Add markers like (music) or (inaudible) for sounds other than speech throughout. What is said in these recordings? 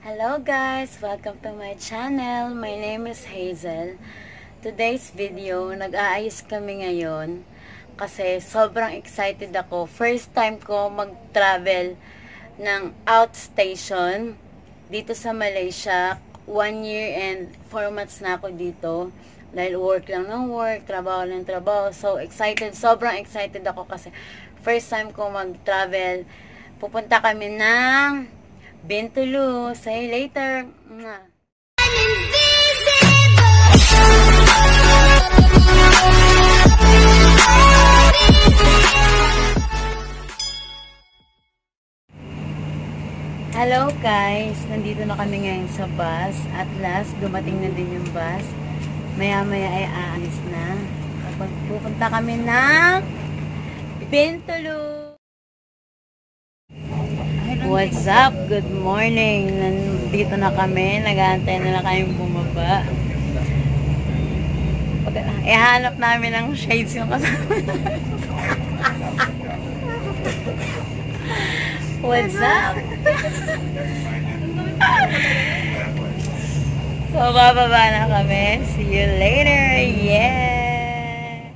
Hello guys! Welcome to my channel. My name is Hazel. Today's video, nag-aayos kami ngayon kasi sobrang excited ako. First time ko mag-travel ng outstation dito sa Malaysia. One year and four months na ako dito. Dahil work lang ng work, trabaho ng trabaho. So excited, sobrang excited ako kasi first time ko mag-travel. Pupunta kami ng Bintulu. See you later. Hello guys! Nandito na kami ngayon sa bus. At last, dumating na din yung bus. Maya maya ay aalis na. Kapag pupunta kami ng Bintulu. What's up? Good morning. Nandito na kami. Nag-aantay na lang kayong bumaba. Ihanap namin ng shades yung kasama. (laughs) What's up? (laughs) so, bababa na kami. See you later. Yeah!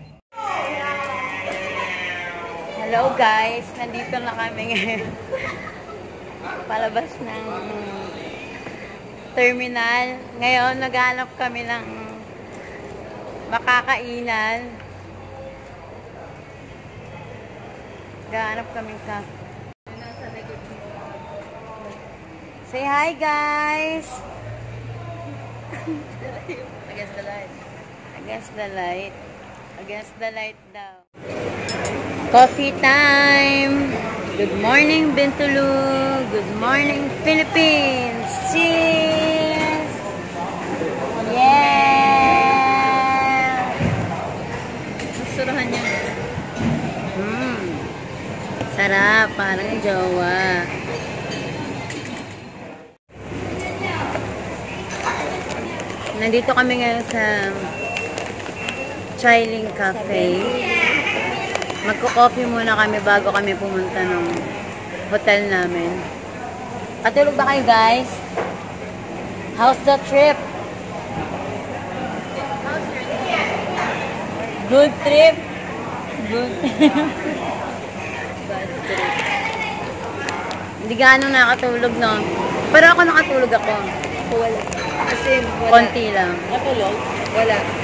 Hello guys. Nandito na kami ngayon. (laughs) Palabas ng terminal. Ngayon, naghanap kami ng makakainan. Naghanap kami ka. Say hi, guys! Against the light. Against the light. Against the light daw. Coffee time! Good morning, Bintulu! Good morning, Philippines! Cheers! Yeah! Susurahan niya. Hmm. Sarap. Parang jowa. Nandito kami ngayon sa Chiling Cafe. Magko-coffee muna kami bago kami pumunta ng hotel namin. Katulog ba kayo guys? How's the trip? Good trip? Good Bad (laughs) trip. Hindi gaano nakatulog, no? Pero ako nakatulog ako. Wala. Kasi wala. Konti lang. Natulog? Wala. Wala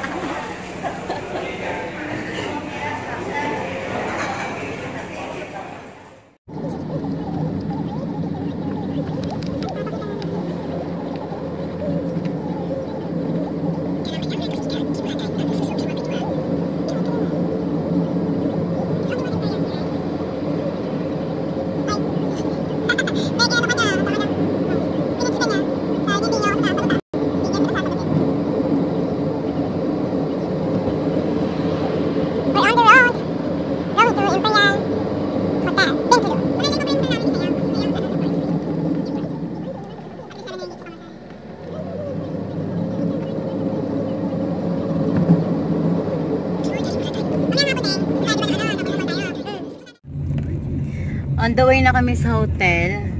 kami sa hotel,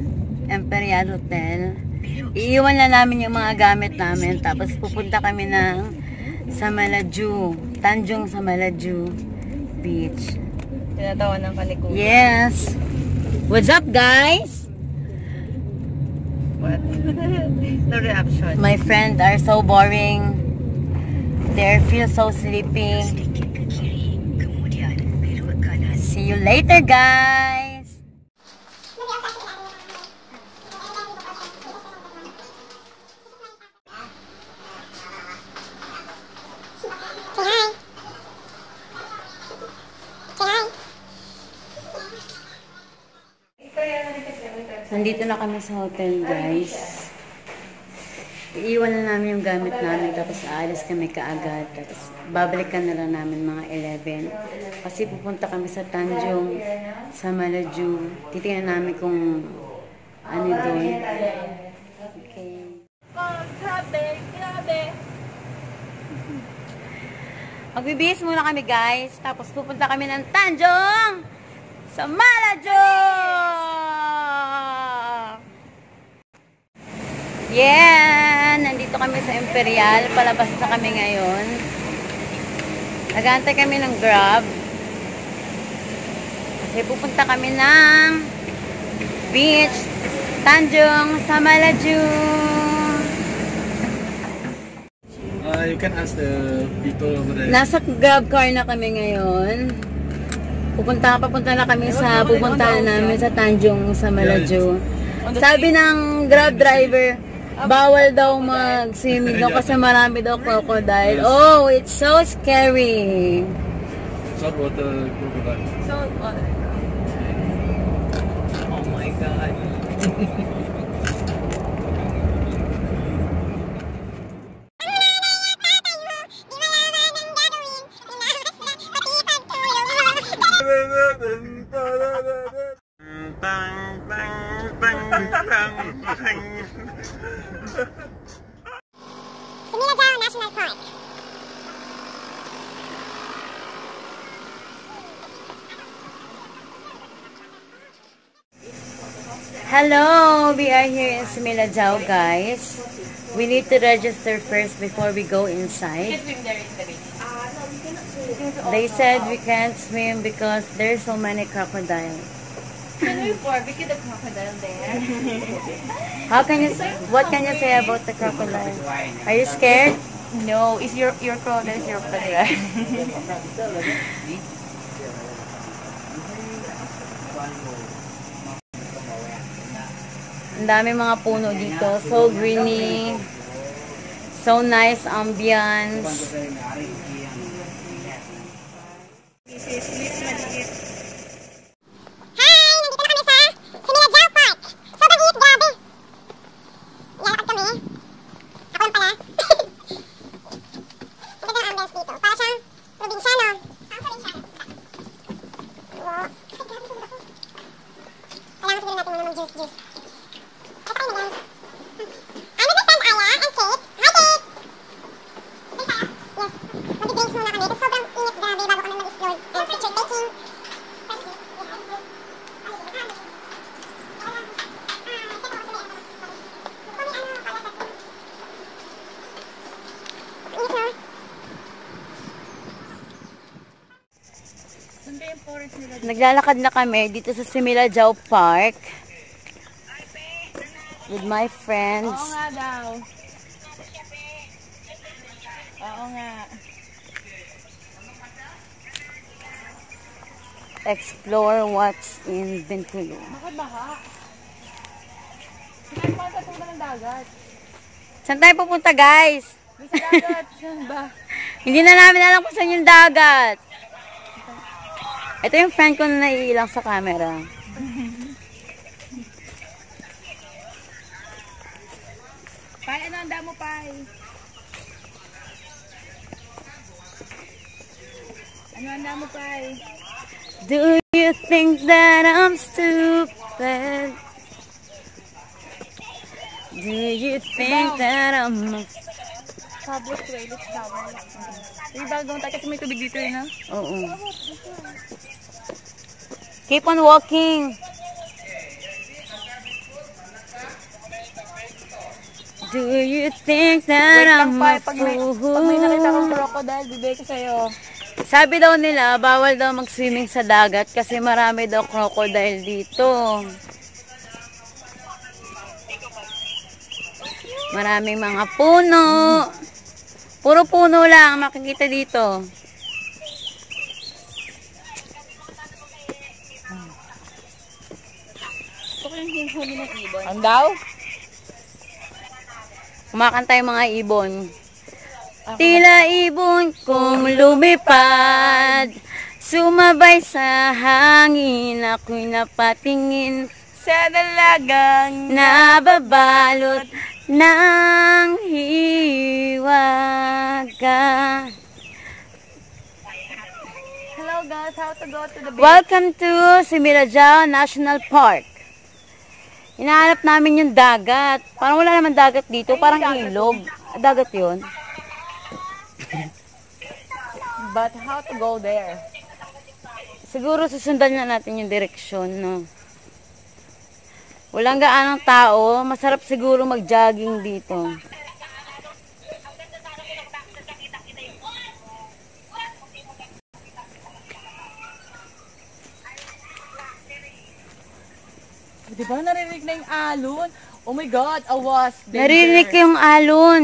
Imperial Hotel. Iiwan na namin yung mga gamit namin. Tapos pupunta kami ng sa Malaju, Tanjung sa Malaju Beach. Tinatawa ng kanikulo. Yes! What's up guys? What? (laughs) no reaction. My friends are so boring. They feel so sleepy. See you later guys! Nandito na kami sa hotel, guys. Iiwan na namin yung gamit namin, tapos aalis kami kaagad. Tapos babalikan na lang namin mga 11. Kasi pupunta kami sa Tanjung, sa Malaju. Titingnan namin kung ano doon. Okay. Grabe, grabe. Magbibihis muna kami guys. Tapos pupunta kami ng Tanjong sa Malajo! Yeah! Nandito kami sa Imperial. Palabas na kami ngayon. Nagantay kami ng Grab. Kasi pupunta kami ng beach, Tanjong, sa Malaju. Uh, you can ask the people over there. Nasa Grab car na kami ngayon. Pupunta, papunta na kami sa pupunta namin sa Tanjong sa Malaju. Sabi ng Grab driver, bawal daw mag-swimming daw kasi marami daw crocodile. Oh, it's so scary. Saltwater crocodile. So, Hello, we are here in Similajao, guys. We need to register first before we go inside. They said we can't swim because there's so many crocodiles. Can we barbecue the crocodile there? How can you, what can you say about the crocodile? Are you scared? No, it's your your crocodile is your crocodile. (laughs) Ang dami mga puno dito. So greeny. So nice ambience. Hi! Nandito na kami sa Sumilagao Park. Sobrang init, grabe. Lalakad kami. Ako lang pala. Ang ganda ng ambience dito. Para siyang probinsyano. Saan probinsya? Wow. Ay, grabe siguro ako. Kailangan siguro natin muna mag-juice-juice. Ito kayo guys. I'm with my friend Aya and Kate. Hi, Kate! Say hi. Yes. Mag-drinks muna kami. Kasi sobrang init, grabe, bago kami mag-explore. And picture taking. Naglalakad na kami dito sa Similajao Park. With my friends. Oo nga daw. Oo nga. Explore what's in Bintulu. Bakit baha? Saan pa sa punta ng dagat? Saan tayo pupunta guys? Sa dagat. Saan ba? (laughs) Hindi na namin alam kung saan yung dagat. Ito yung friend ko na naiilang sa camera. Pai, ano ang damo, Pai? Ano ang damo, Pai? Do you think that I'm stupid? Do you think that I'm... Public toilet shower. Yung bagong tayo kasi may tubig dito eh, no? Oo. Keep on walking. Do you think that Wait I'm a Pag may, pag may nakita fool? crocodile, bibigay ko sa'yo. Sabi daw nila, bawal daw mag-swimming sa dagat kasi marami daw crocodile dito. Maraming mga puno. Puro puno lang makikita dito. Ito ko yung huli ng ibon. Ang daw? Kumakanta yung mga ibon. Tila ibon kong lumipad Sumabay sa hangin Ako'y napatingin Sa dalagang Nababalot ng hiwaga Hello guys, how to go to the beach? Welcome to Similajao National Park Hinahanap namin yung dagat Parang wala naman dagat dito Parang ilog Dagat yun (laughs) But how to go there? Siguro susundan na natin yung direksyon, no? Walang gaanong tao. Masarap siguro mag-jogging dito. Ba narinig na yung alon? Oh my God, awas. Danger. Narinig ko yung alon.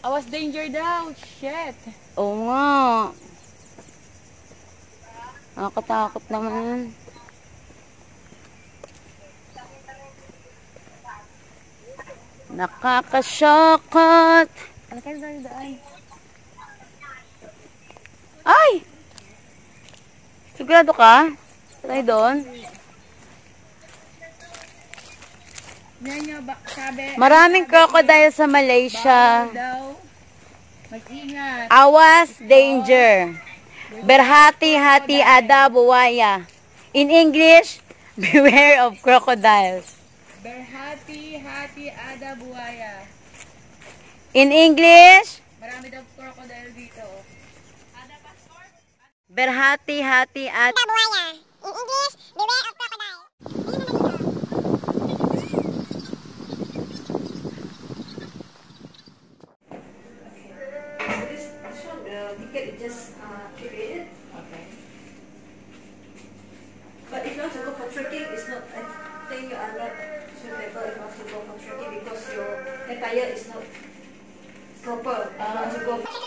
Awas danger daw. Shit. Oo nga. Nakakatakot naman. Nakakasakot. Ano kayo daan daan? Ay! Sigurado ka? Tayo doon? Yan ba, sabi, Maraming crocodile sa Malaysia. mag-ingat. Awas, danger. Berhati-hati ada buwaya. In English, (laughs) beware of crocodiles. Berhati, hati, ada, buhaya. In English, Marami daw crocodile dito. berhati-hati at Ada buaya. In English, beware of ticket just uh, activated. Okay. But if you want to go for trekking, it's not, I think you are not suitable if you want to go for trekking because your attire is not proper. If you want to go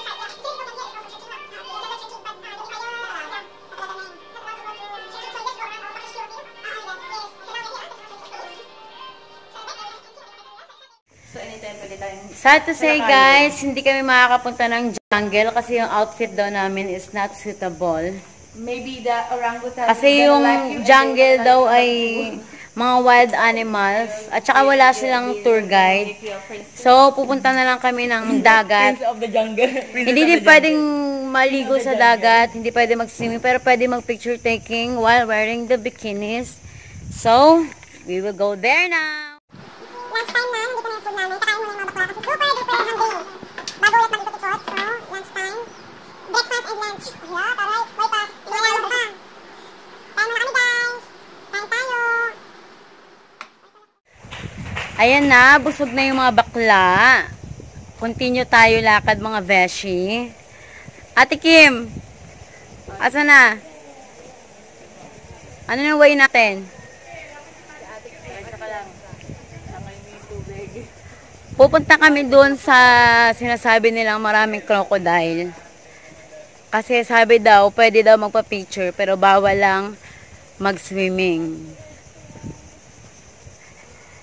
Sad to say guys, hindi kami makakapunta ng jungle kasi yung outfit daw namin is not suitable. Maybe the orangutan. Kasi yung jungle daw ay mga wild animals at saka wala silang tour guide. So, pupunta na lang kami ng dagat. Prince of the jungle. (laughs) Hindi din pwedeng maligo sa dagat, hindi pwede mag-swimming, pero pwede mag-picture taking while wearing the bikinis. So, we will go there now. Lunch time na, na namin. Kakain muna yung mga bakla kasi super duper hungry. Bago ulit mag-ikot-ikot, so lunch time. Breakfast and lunch. Hello, taray. Boy pa, pinanalo pa. Kain muna kami guys. Kain tayo. Ayan na, busog na yung mga bakla. Continue tayo lakad mga beshi. Ate Kim, asa na? Ano yung way natin? Pupunta kami doon sa sinasabi nilang maraming crocodile. Kasi sabi daw, pwede daw magpa-picture, pero bawal lang mag-swimming.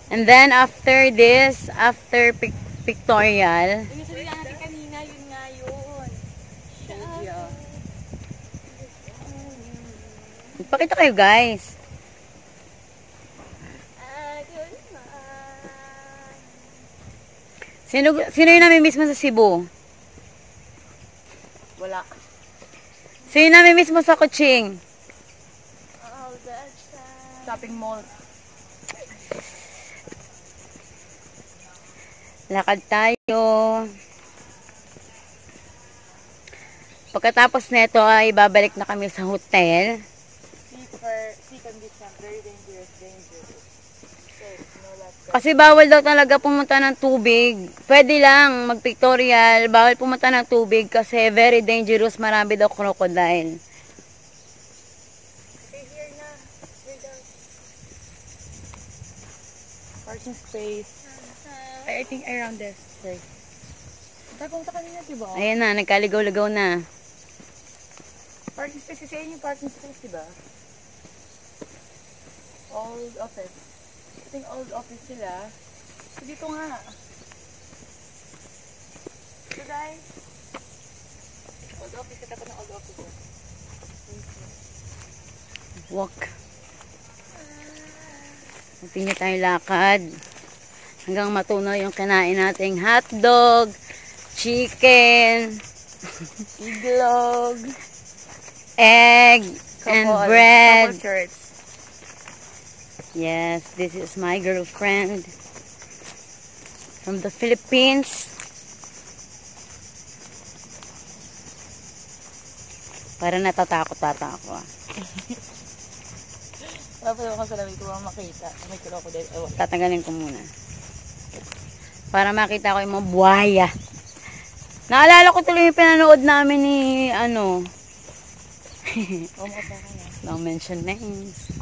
And then after this, after pic- pictorial. Pakita kayo guys. Sino, sino yung namimiss mo sa Cebu? Wala. Sino yung namimiss mo sa Kuching? Shopping mall. Lakad tayo. Pagkatapos nito ay babalik na kami sa hotel. Sea, for, sea condition, very dangerous, dangerous. Safe, no left. Kasi bawal daw talaga pumunta ng tubig. Pwede lang mag-pictorial, bawal pumunta ng tubig kasi very dangerous, marami daw crocodile. Okay. Parking space. I, think around this. Sorry. Tayo pumunta kanina, diba? Ayan na, nagkaligaw-ligaw na. Parking space kasi yun yung parking space, diba? Old office. Think old office sila. So, dito nga. So, guys. Old office, katapat ng old office. Walk. Continue tayo lakad. Hanggang matunaw yung kinain nating hotdog, chicken, Iglog. egg, and Couple- bread. couple shirts. Yes, this is my girlfriend from the Philippines. Para natatakot ata ako ah. (laughs) Tapos ako sa lamin ko makita. May crocodile. Ewan. Tatanggalin ko muna. Para makita ko yung mga buhaya. Naalala ko tuloy yung pinanood namin ni, ano, (laughs) don't mention names.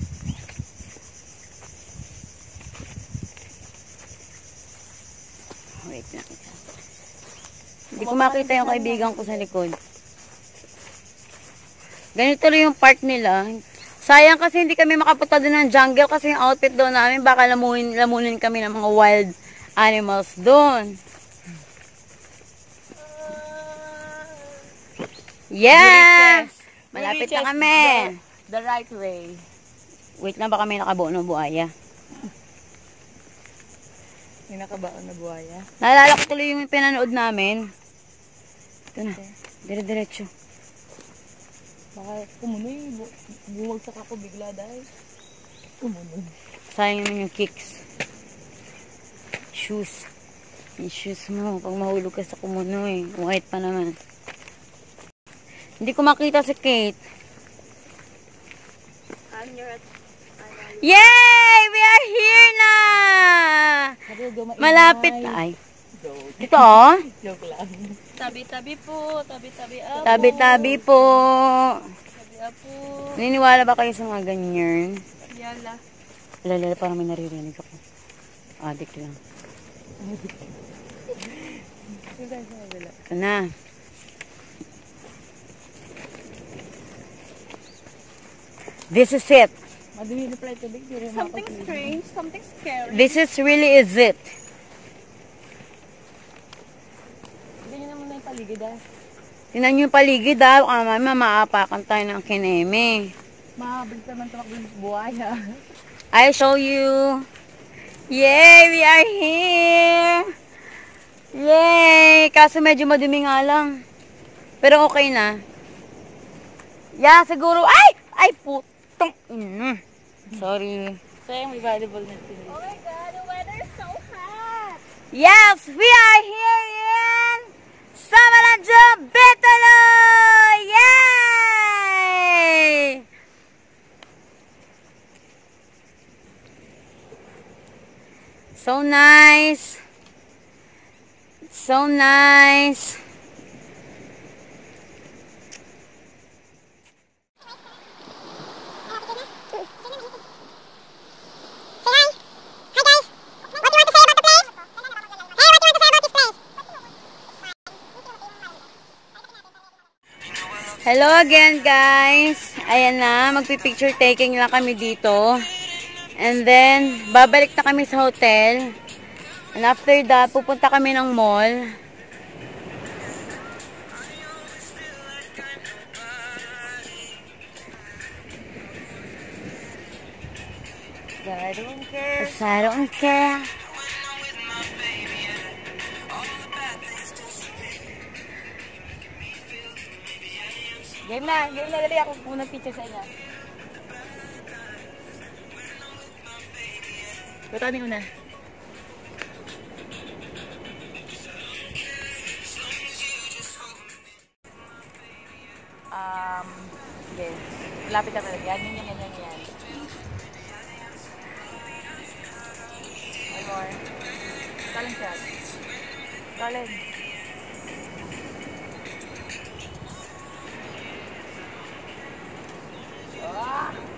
Wait lang. Hindi ko makita yung kaibigan ko sa likod. Ganito tuloy yung part nila. Sayang kasi hindi kami makapunta doon ng jungle kasi yung outfit doon namin baka lamunin, lamunin kami ng mga wild animals doon. Yes! Malapit na kami. The right way. Wait lang baka may nakabuo ng buhaya. May nakabaon na buhaya. Naalala ko tuloy yung pinanood namin. Ito na. Dire-diretso. Baka kumunoy. Bu- bumagsak ako bigla dahil. Kumunoy. Sayang naman yung kicks. Shoes. Yung shoes mo. Pag mahulog ka sa kumuno eh. White pa naman. Hindi ko makita si Kate. Yay! We are here na! Malapit na. Ay. Dito oh. Joke lang. Tabi-tabi po, tabi-tabi up. Tabi-tabi po. Tabi up po. Naniniwala ba kayo sa mga ganyan? Yala. Lalala, parang may naririnig ako. Adik lang. Sa kabila. Ito na. This is it. Something strange, something scary. This is really is it. Nyo naman na yung paligid ah. Tingnan niyo yung paligid ah. Baka mamaya maapakan tayo ng kineme. Mahabig naman tumakbo yung buhaya. I show you. Yay! We are here! Yay! Kaso medyo madumi nga lang. Pero okay na. Yeah, siguro. Ay! Ay, putong. ina. Sorry. Sayang may valuable na sila. Oh my god, the weather is so hot. Yes, we are here in Samaranjo, Betalo! Yay! So nice. So nice. Hello again guys. Ayan na, magpi-picture taking lang kami dito. And then, babalik na kami sa hotel. And after that, pupunta kami ng mall. I don't care. Cause I don't care. Game na. Game na. Dali ako muna picture sa inyo. Ba't kami una? Um, yes. Lapit na. Yan, yan, yan, yan, yan. more. Colin Chad. Darling, Ah!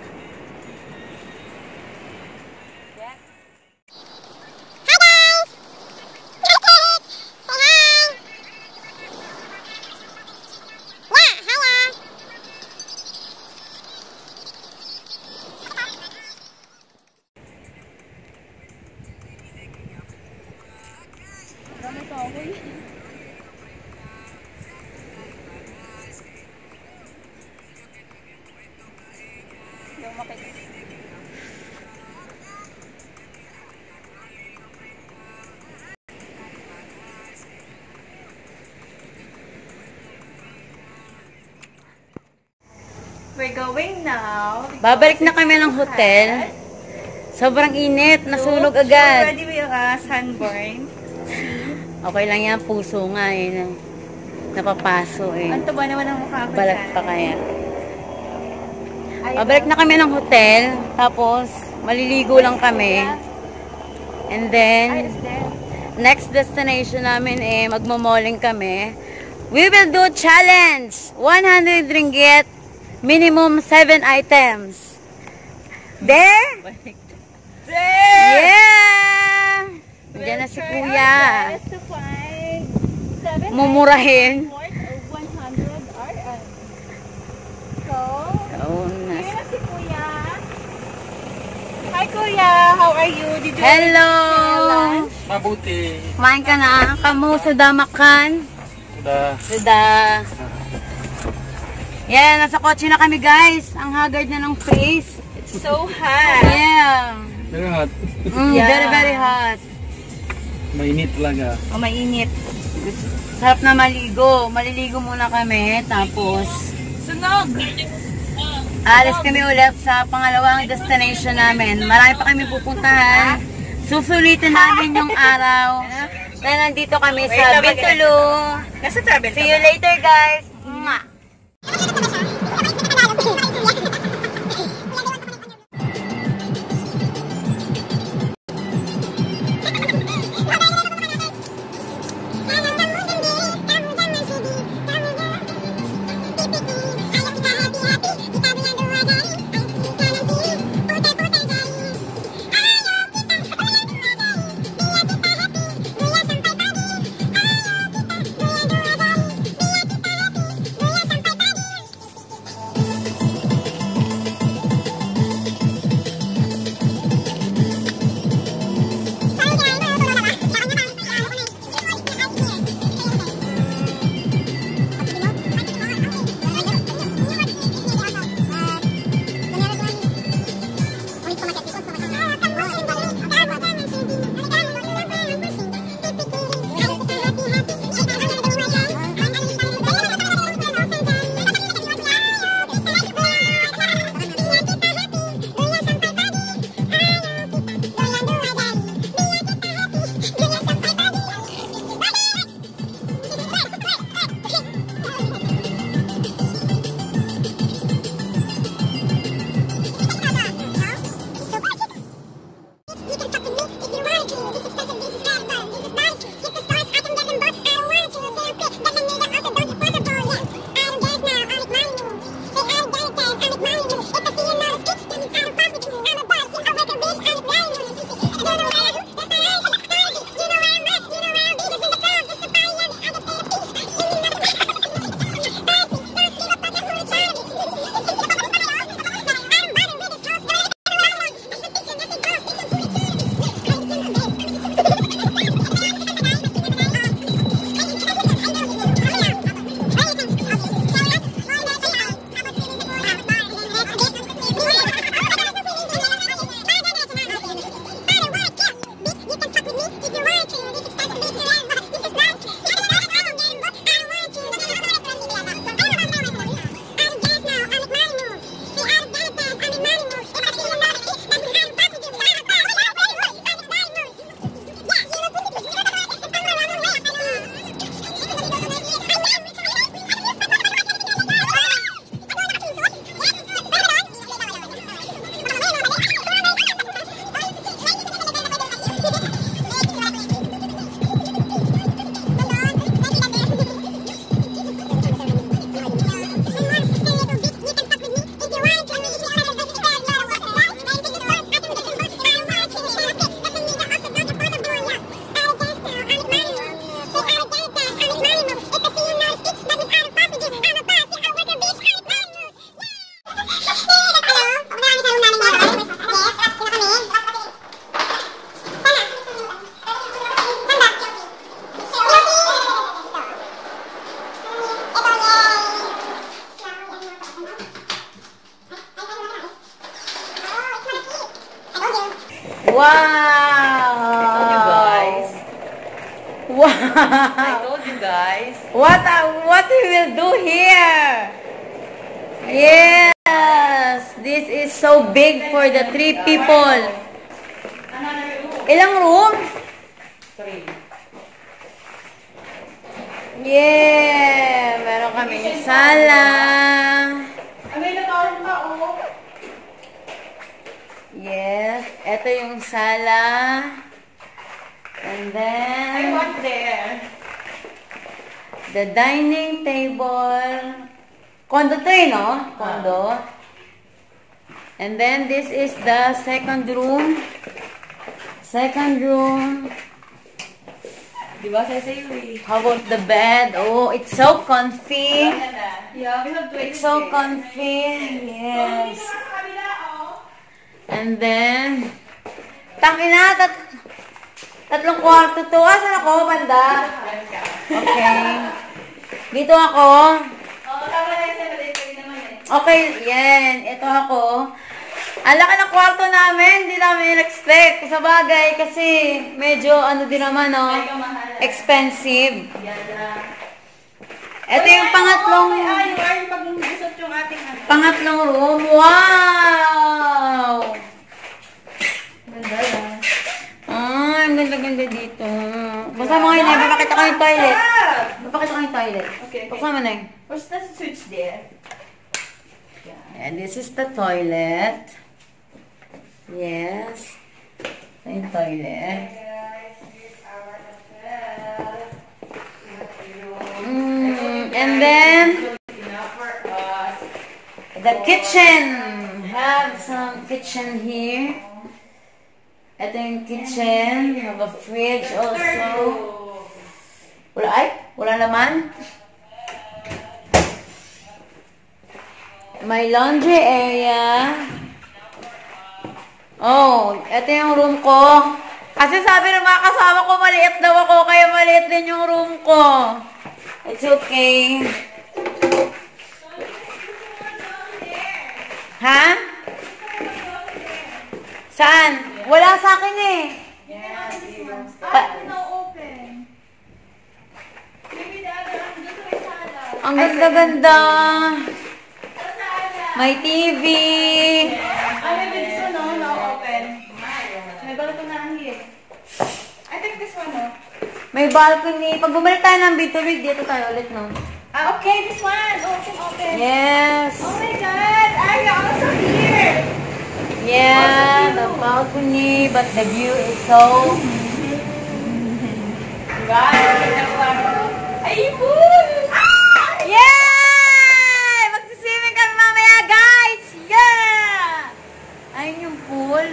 Going now. Babalik na kami ng hotel. Sobrang init, nasunog agad. Already we uh, sunburn. Okay lang yan, puso nga eh. napapaso eh. Ang taba naman ang mukha ko Balat pa kaya. Ay, Pabalik na kami ng hotel. Tapos, maliligo lang kami. And then, next destination namin eh, magmamoling kami. We will do challenge! 100 ringgit, minimum 7 items. There? Yeah! Diyan na si kuya. Mumurahin. worth of 100 RM. So, So, na si Kuya. Hi Kuya, how are you? Did you Hello! Mabuti. Kumain ka na? Kamu sudah makan? Sudah. Sudah. Yeah, nasa kotse na kami guys. Ang haggard na ng face. It's so hot. Yeah. Very hot. Mm, Yeah. Very, very hot. Mainit talaga. Oh, mainit. Sarap na maligo. Maliligo muna kami. Tapos, Sunog! alis kami ulit sa pangalawang destination namin. Marami pa kami pupuntahan. Susulitin namin yung araw na nandito kami sa Bintulu. Nasa travel See you later guys. ¡Alguien lo conocen! Wow! I told you guys. What uh, what we will do here? Yes, this is so big for the three people. Ilang room? Yeah! Meron sala. Ano yung oh? Yes. Ito yung sala. And then, I want there. the dining table. Kondo to eh, no? Kondo. And then, this is the second room. Second room. Di ba, say sa'yo eh. How about the bed? Oh, it's so comfy. Yeah, we have to It's so comfy. Yes. And then, tangina, tatlong kwarto to. Asan ako, banda? Okay. Dito ako. Okay, yan. Ito ako. Ang laki ng kwarto namin. Hindi namin expect Sa bagay, kasi medyo ano din naman, no? Expensive. Ito yung pangatlong... Ano. Pangatlong room. Wow! Ganda yan. Ay, ang ganda-ganda dito. Basta mo ngayon, eh. Papakita ko yung toilet. Papakita ko yung toilet. Okay, okay. Buksan mo na eh. Where's the switch there? And this is the toilet. Yes. Ito yung toilet. Mm, and then, the kitchen. Have some kitchen here. Ito yung kitchen. Have a fridge also. Wala ay? Wala naman? May laundry area. Oh, ito yung room ko. Kasi sabi ng mga kasama ko, maliit daw ako, kaya maliit din yung room ko. It's okay. Ha? Saan? Wala sa akin eh. Pa- open. Maybe the other, ang ang ganda-ganda. May TV. Ah, maybe this one, no? No open. May balkonahan here. I think this one, no? May balcony. Pag bumalik tayo ng Bitubig, dito tayo ulit, no? Ah, okay, this one. Open, open. Yes. Oh my God! Are you also here? Yeah, the balcony, but the view is so... Ay, pool! Ah! Yay! Magsiswimming kami mamaya, guys! Yeah! Ayun yung pool.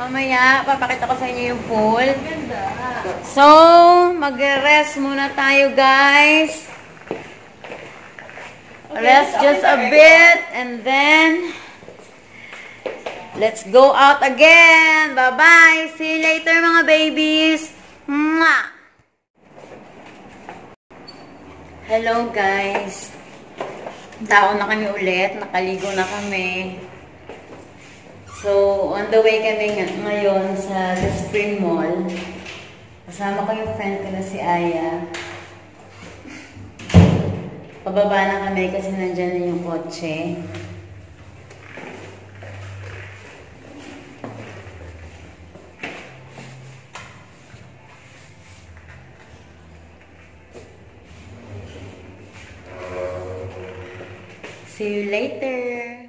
Mamaya, papakita ko sa inyo yung pool. So, magre-rest muna tayo, guys. Rest just a bit, and then... Let's go out again. Bye-bye. See you later, mga babies. Mwah! Hello, guys. Tao na kami ulit. Nakaligo na kami. So, on the way kami ng- ngayon sa The Spring Mall. Kasama ko yung friend ko na si Aya. Pababa na kami kasi nandyan na yung kotse. See you later.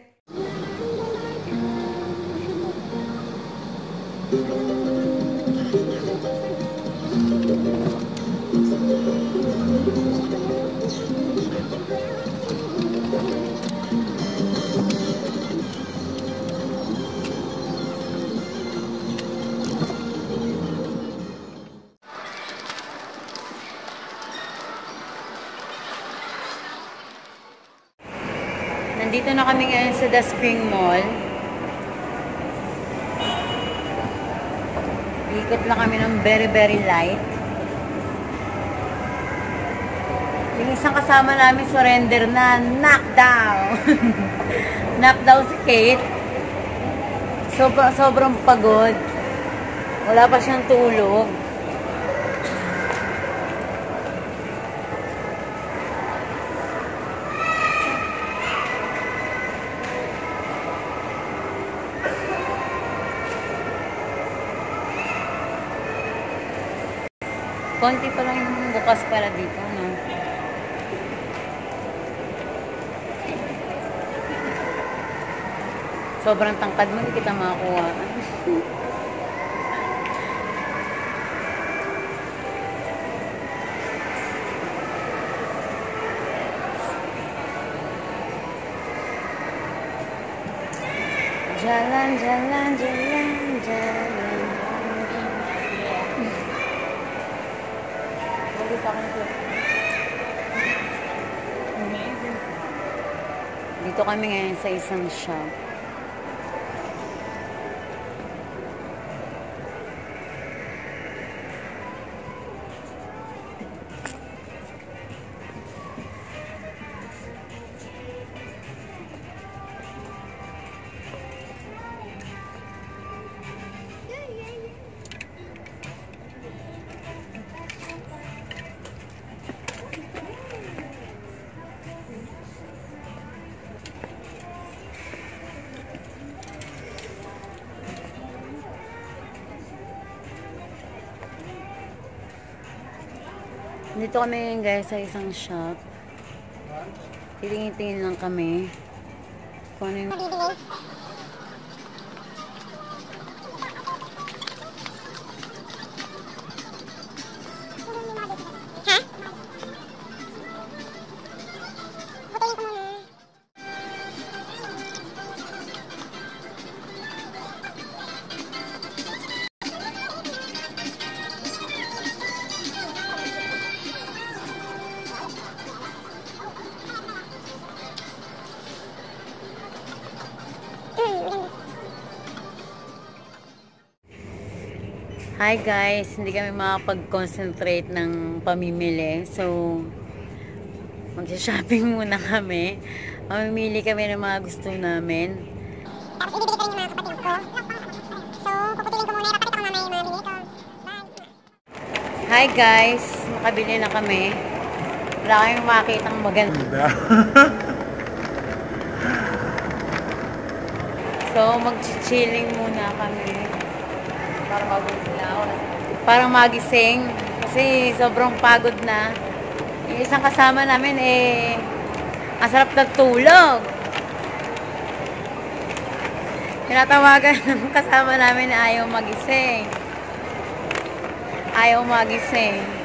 Nandito na kami ngayon sa The Spring Mall. Ikot na kami ng very, very light. Yung isang kasama namin surrender na, knockdown. (laughs) knockdown si Kate. Sobrang, sobrang pagod. Wala pa siyang tulog. Konti pa lang yung bukas para dito, no? Sobrang tangkad mo, hindi kita makakuha. jalan, jalan, jalan, jalan. Dito kami ngayon sa isang shop. Dito kami ngayon guys sa isang shop. Titingin-tingin lang kami. Kung ano yung... Hi guys, hindi kami makapag-concentrate ng pamimili. So, mag-shopping (laughs) muna kami. Mamimili kami ng mga gusto namin. Tapos ibibili ko rin yung mga kapatid ko. So, puputulin ko muna. Ipapakita ko mamaya yung mga binili ko. Bye. Hi guys, nakabili na kami. Wala kayong makitang maganda. (laughs) so, mag-chilling muna kami. Para ako. Parang magising. Kasi sobrang pagod na. Yung isang kasama namin eh, ang sarap ng tulog. Tinatawagan (laughs) ng kasama namin na ayaw magising. Ayaw magising.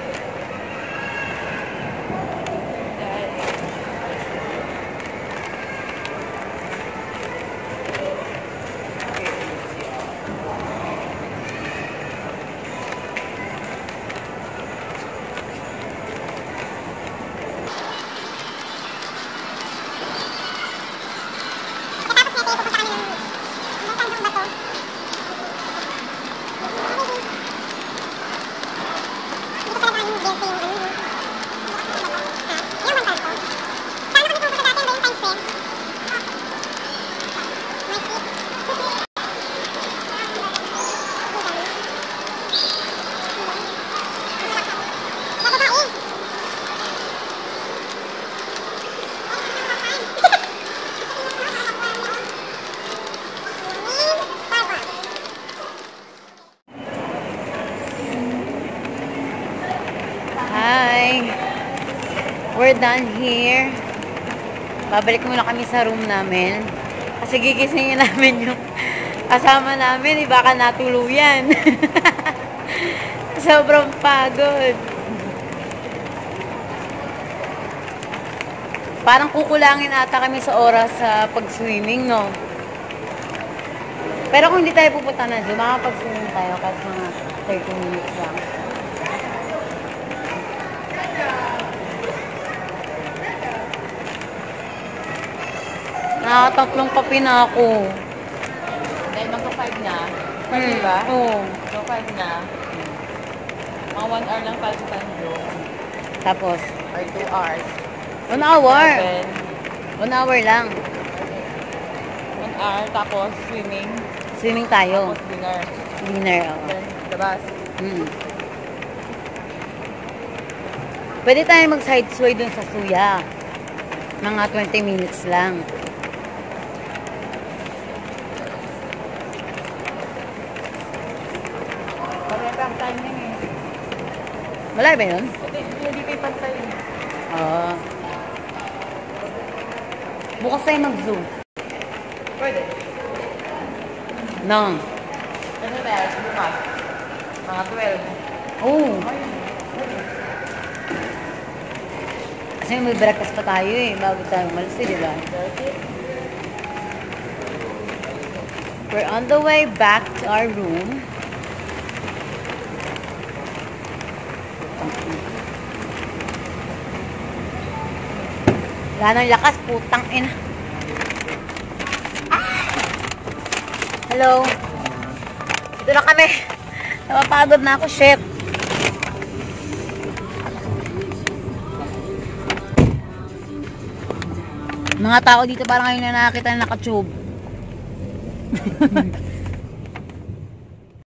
Tapos natin, pupunta kami ng... Ng Tanjong Bato. Dito talaga yung bente yung ano. Ha? Yung bang ko? Saan kami pupunta dati? Ba yung Times Square? My feet. Nakakain! Hi! We're done here. Babalik muna kami sa room namin. Kasi gigisingin (laughs) namin yung kasama namin. Eh, baka natuluyan. (laughs) Sobrang pagod. Parang kukulangin ata kami sa oras sa pag-swimming, no? Pero kung hindi tayo pupunta na doon, makapag-swimming tayo kahit mga 30 minutes lang. Nakatatlong kape na ako. Dahil magka-5 na. Hmm, Di ba? Oo. So, 5 na. Mga 1 hour lang pala sa Tanjong. Tapos, Or 2 hours. one hour. Then, One hour lang. 1 hour. Tapos, swimming. Swimming tayo. Tapos, dinner. Dinner, oo. Then, labas. Mm. Pwede tayo mag-side sway dun sa suya. Mga 20 minutes lang. Parehas ang timing eh. Malay ba yun? Hindi, hindi kayo pantay. Oo. Bukas tayo mag-zoom. Pwede. No. Ano ba yan? Bukas. Mga 12. Oo. Kasi may breakfast pa tayo eh, bago tayo umalis eh, di ba? We're on the way back to our room. Wala nang lakas, putang ina. Ah! Hello? Dito na kami. Napapagod na ako, shit. Mga tao dito parang ngayon na nakakita na nakatube. (laughs)